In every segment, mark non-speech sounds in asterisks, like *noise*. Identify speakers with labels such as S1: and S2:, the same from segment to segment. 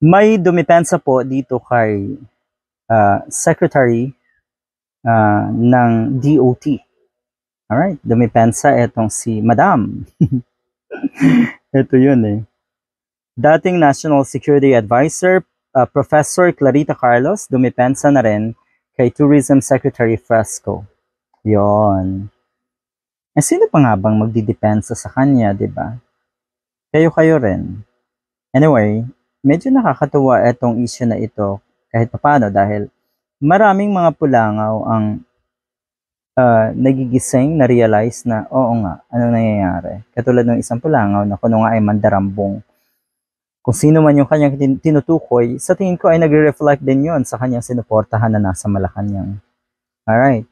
S1: May dumipensa po dito kay uh, Secretary uh, ng DOT. Alright, dumipensa etong si Madam. *laughs* Ito yun eh. Dating National Security Advisor, uh, Professor Clarita Carlos, dumipensa na rin kay Tourism Secretary Fresco. Yon. Eh, sino pa nga bang magdidepensa sa kanya, di ba? Kayo-kayo rin. Anyway, medyo nakakatuwa itong issue na ito kahit papano dahil maraming mga pulangaw ang uh, nagigising, na-realize na, oo nga, ano nangyayari. Katulad ng isang pulangaw na kuno nga ay mandarambong. Kung sino man yung kanyang tinutukoy, sa tingin ko ay nagre-reflect din yon sa kanyang sinuportahan na nasa Malacanang. Alright.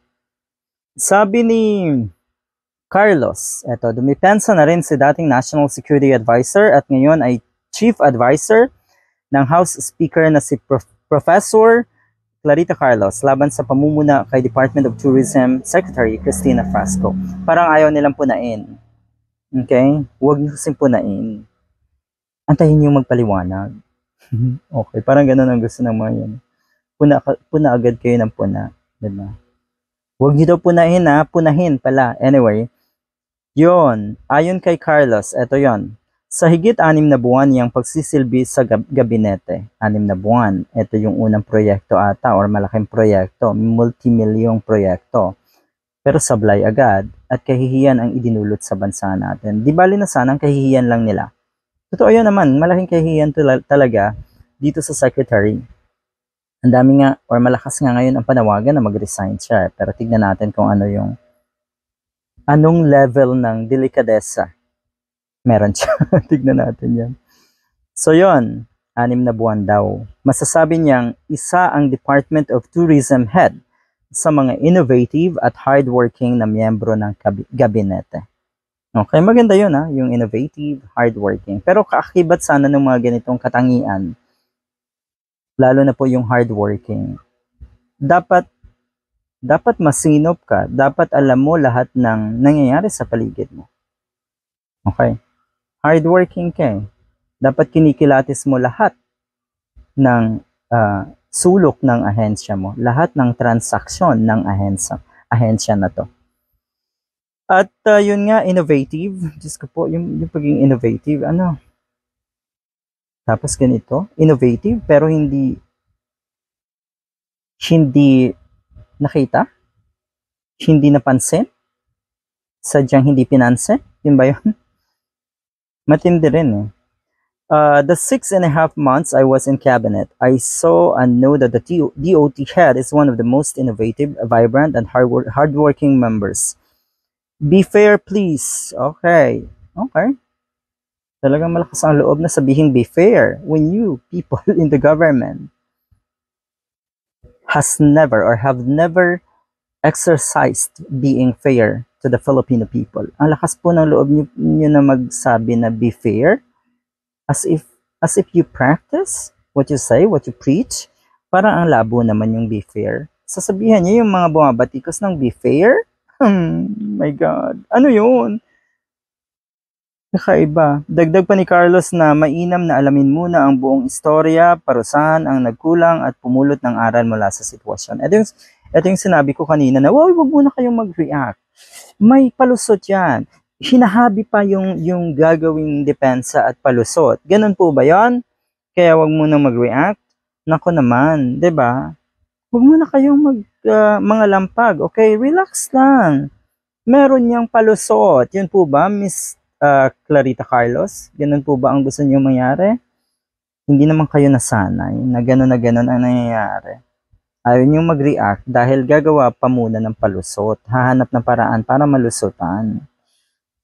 S1: Sabi ni Carlos, eto, dumipensa na rin si dating National Security Advisor at ngayon ay Chief Advisor ng House Speaker na si Prof- Professor Clarita Carlos laban sa pamumuna kay Department of Tourism Secretary Christina Frasco. Parang ayaw nilang punain. Okay? Huwag niyo kasing punain. Antayin niyo magpaliwanag. *laughs* okay, parang ganun ang gusto ng mga yan. Puna, puna agad kayo ng puna. Diba? Huwag niyo daw punahin ha, punahin pala. Anyway, yon ayon kay Carlos, eto yon sa higit anim na buwan niyang pagsisilbi sa gab- gabinete, anim na buwan, ito yung unang proyekto ata or malaking proyekto, multimilyong proyekto. Pero sablay agad at kahihiyan ang idinulot sa bansa natin. Di bali na sana ang kahihiyan lang nila. Totoo yun naman, malaking kahihiyan talaga dito sa secretary. Ang dami nga or malakas nga ngayon ang panawagan na mag-resign siya. Pero tignan natin kung ano yung anong level ng delikadesa meron siya. *laughs* Tignan natin yan. So yon anim na buwan daw. Masasabi niyang isa ang Department of Tourism head sa mga innovative at hardworking na miyembro ng gabinete. Okay, maganda yun ha, yung innovative, hardworking. Pero kaakibat sana ng mga ganitong katangian, lalo na po yung hardworking. Dapat dapat masinop ka, dapat alam mo lahat ng nangyayari sa paligid mo. Okay? Hardworking ka eh. Dapat kinikilatis mo lahat ng uh, sulok ng ahensya mo, lahat ng transaksyon ng ahensya, ahensya na to. At uh, yun nga, innovative. Diyos ko po, yung, yung pagiging innovative, ano? Tapos ganito, innovative pero hindi hindi nakita, hindi napansin, sadyang hindi pinansin, yun ba yun? Matindi rin eh. Uh, the six and a half months I was in cabinet, I saw and know that the DOT head is one of the most innovative, vibrant, and hard hardworking members. Be fair, please. Okay. Okay. Talagang malakas ang loob na sabihin be fair when you, people *laughs* in the government, has never or have never exercised being fair to the Filipino people. Ang lakas po ng loob niyo, niyo na magsabi na be fair as if as if you practice what you say, what you preach. Parang ang labo naman yung be fair. Sasabihan niyo yung mga bumabatikos ng be fair? Hmm, my God. Ano yun? Kakaiba. Dagdag pa ni Carlos na mainam na alamin muna ang buong istorya, parusahan ang nagkulang at pumulot ng aral mula sa sitwasyon. Ito yung, ito yung sinabi ko kanina na, wow, wag muna kayong mag-react may palusot yan. Hinahabi pa yung, yung gagawing depensa at palusot. Ganun po ba yon? Kaya wag mo nang mag-react. Nako naman, ba? Huwag mo na kayong mag, uh, mga lampag. Okay, relax lang. Meron niyang palusot. Yun po ba, Miss uh, Clarita Carlos? Ganun po ba ang gusto niyo mangyari? Hindi naman kayo nasanay na gano'n na gano'n ang nangyayari. Ayaw niyong mag-react dahil gagawa pa muna ng palusot. Hahanap ng paraan para malusutan.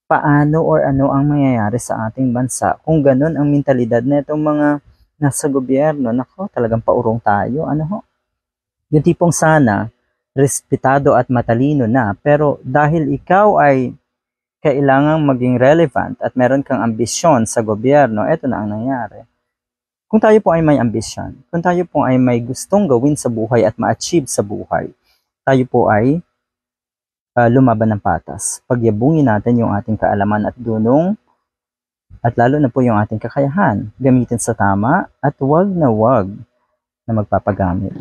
S1: Paano or ano ang mangyayari sa ating bansa kung ganun ang mentalidad na itong mga nasa gobyerno? Nako, talagang paurong tayo. Ano ho? Yung tipong sana, respetado at matalino na, pero dahil ikaw ay kailangang maging relevant at meron kang ambisyon sa gobyerno, ito na ang nangyari kung tayo po ay may ambisyon, kung tayo po ay may gustong gawin sa buhay at ma-achieve sa buhay, tayo po ay uh, lumaban ng patas. Pagyabungin natin yung ating kaalaman at dunong At lalo na po yung ating kakayahan, gamitin sa tama at wag na wag na magpapagamit.